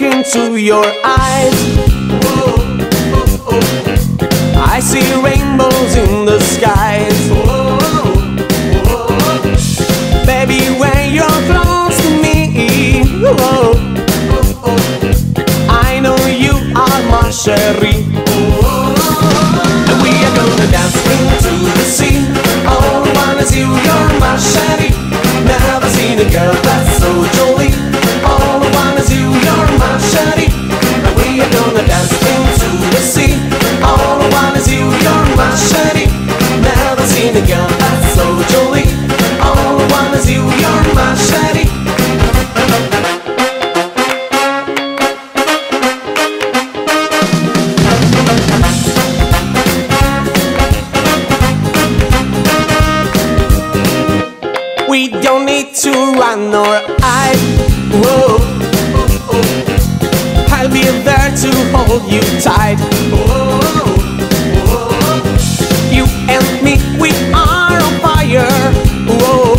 into your eyes. I see rainbows in the skies. Baby, when you're close to me, I know you are my Cherie. We don't need to run or hide. Whoa. I'll be there to hold you tight. You and me, we are on fire. Whoa.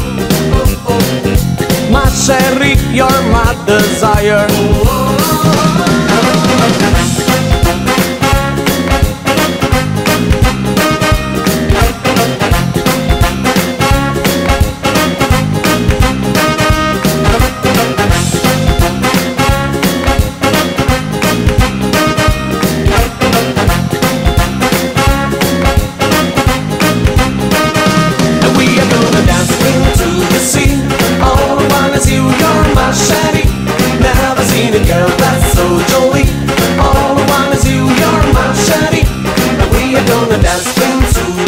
My Cherie, you're my desire.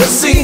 see